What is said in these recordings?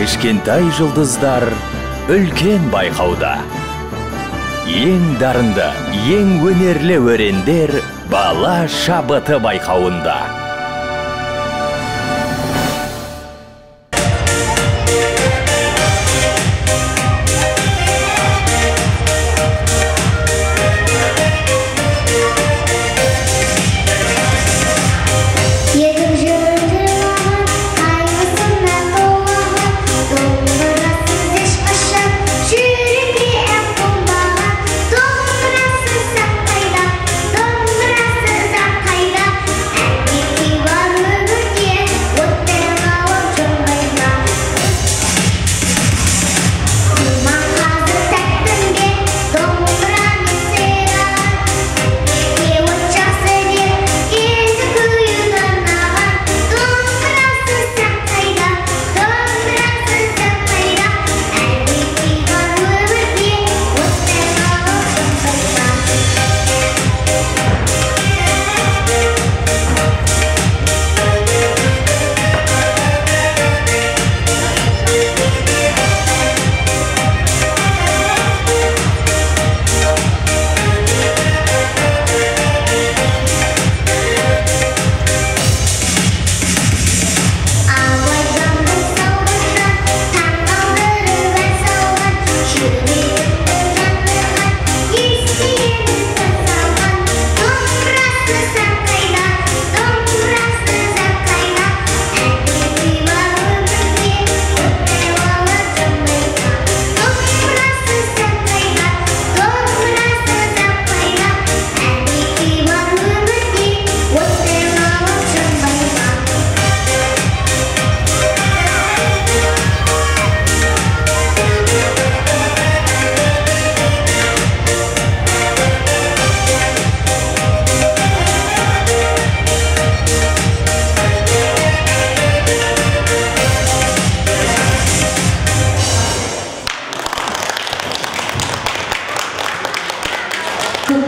кішкентай жұлдыздар үлкен байқауда. Ең дарынды ең өнерлі өрендер бала шабыты байқауында.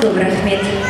Добрый Ахмед.